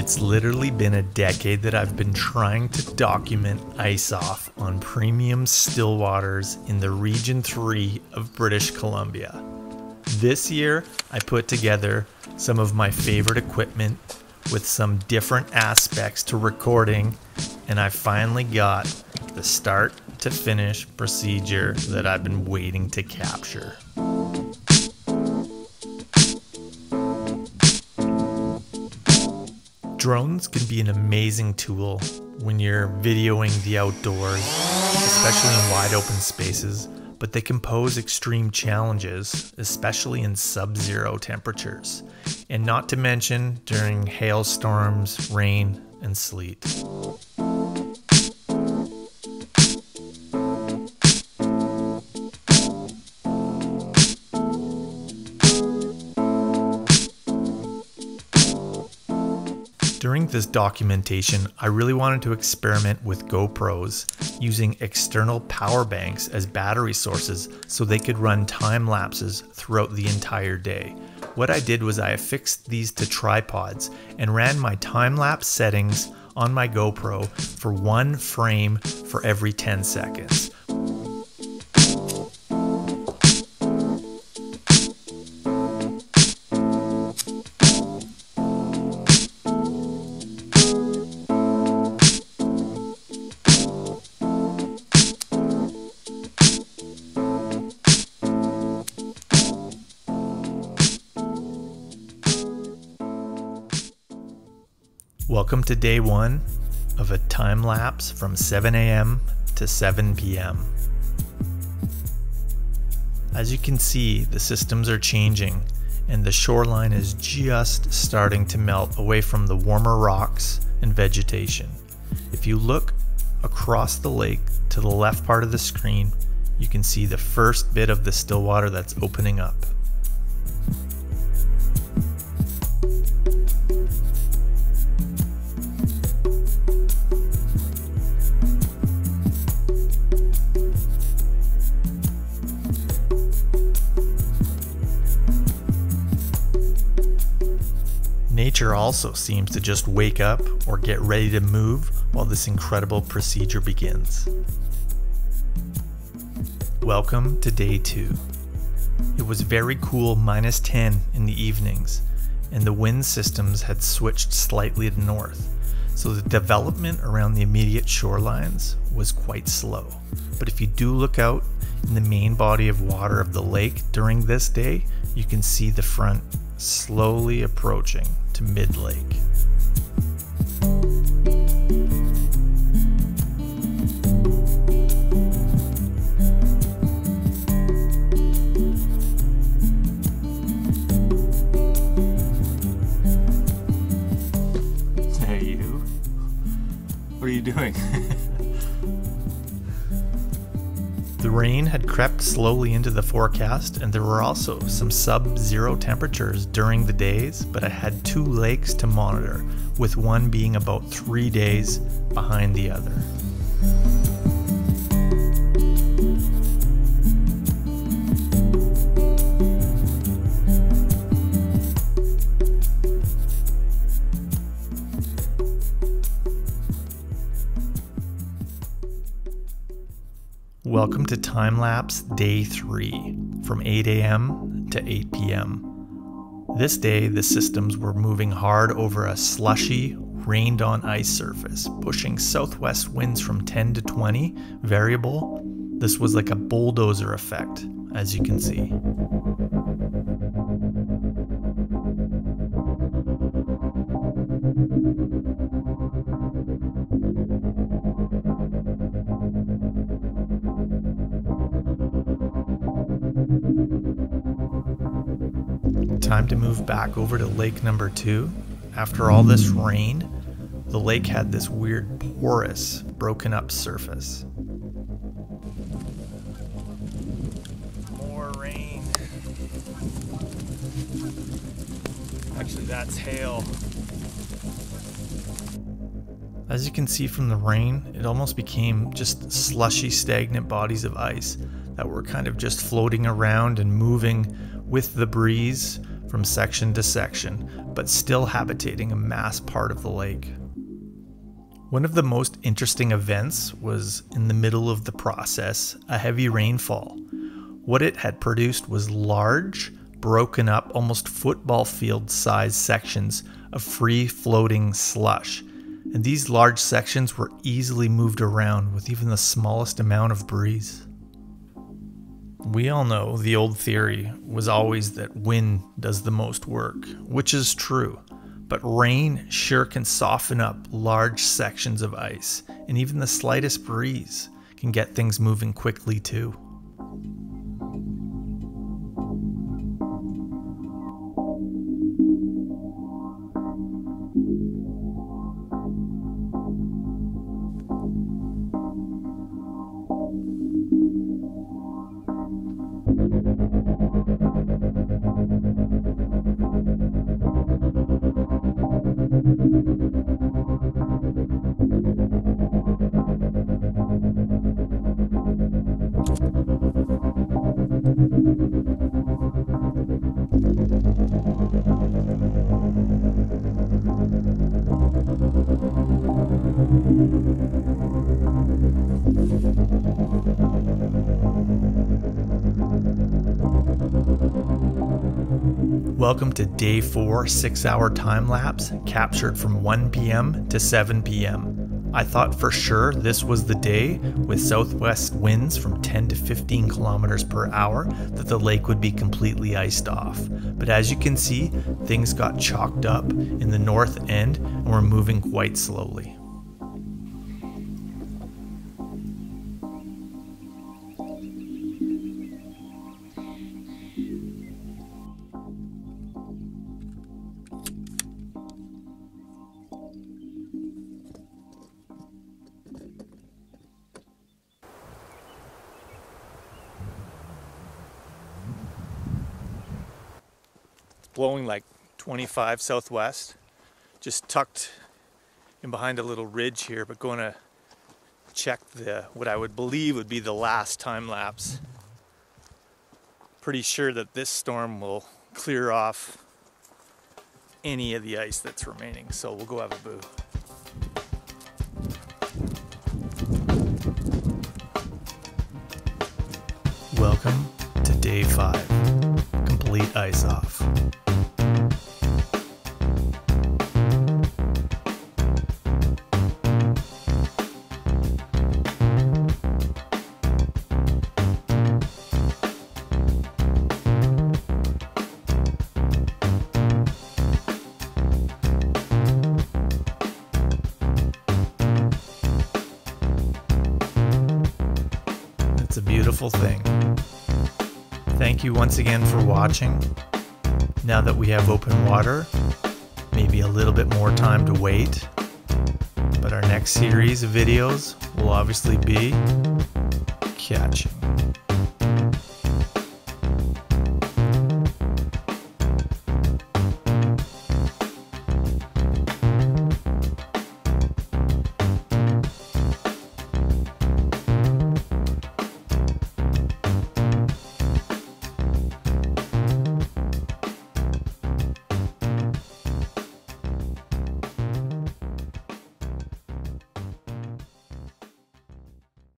It's literally been a decade that I've been trying to document ice off on premium still waters in the Region 3 of British Columbia. This year, I put together some of my favorite equipment with some different aspects to recording, and I finally got the start to finish procedure that I've been waiting to capture. Drones can be an amazing tool when you're videoing the outdoors, especially in wide open spaces, but they can pose extreme challenges, especially in sub zero temperatures, and not to mention during hailstorms, rain, and sleet. During this documentation, I really wanted to experiment with GoPros using external power banks as battery sources so they could run time lapses throughout the entire day. What I did was I affixed these to tripods and ran my time lapse settings on my GoPro for one frame for every 10 seconds. Welcome to day one of a time lapse from 7 a.m. to 7 p.m. As you can see, the systems are changing and the shoreline is just starting to melt away from the warmer rocks and vegetation. If you look across the lake to the left part of the screen, you can see the first bit of the still water that's opening up. Nature also seems to just wake up or get ready to move while this incredible procedure begins. Welcome to day two. It was very cool minus 10 in the evenings, and the wind systems had switched slightly to north, so the development around the immediate shorelines was quite slow. But if you do look out in the main body of water of the lake during this day, you can see the front slowly approaching to mid lake. Hey, you. What are you doing? The rain had crept slowly into the forecast, and there were also some sub zero temperatures during the days, but I had two lakes to monitor, with one being about three days behind the other. Welcome to time lapse day three from 8 a.m. to 8 p.m. This day, the systems were moving hard over a slushy, rained on ice surface, pushing southwest winds from 10 to 20, variable. This was like a bulldozer effect, as you can see. Time to move back over to lake number two. After all this rain, the lake had this weird porous, broken up surface. More rain. Actually, that's hail. As you can see from the rain, it almost became just slushy, stagnant bodies of ice that were kind of just floating around and moving with the breeze from section to section, but still habitating a mass part of the lake. One of the most interesting events was in the middle of the process a heavy rainfall. What it had produced was large, broken up, almost football field sized sections of free floating slush. And these large sections were easily moved around with even the smallest amount of breeze. We all know the old theory was always that wind does the most work, which is true. But rain sure can soften up large sections of ice, and even the slightest breeze can get things moving quickly too. Thank you. Welcome to day four, six hour time lapse captured from 1 p.m. to 7 p.m. I thought for sure this was the day with southwest winds from 10 to 15 kilometers per hour that the lake would be completely iced off. But as you can see, things got chalked up in the north end and were moving quite slowly. Blowing like 25 southwest, just tucked in behind a little ridge here, but going to check the what I would believe would be the last time lapse. Pretty sure that this storm will clear off any of the ice that's remaining, so we'll go have a boo. Welcome to day five, complete ice off. Beautiful thing. Thank you once again for watching. Now that we have open water, maybe a little bit more time to wait. But our next series of videos will obviously be catching.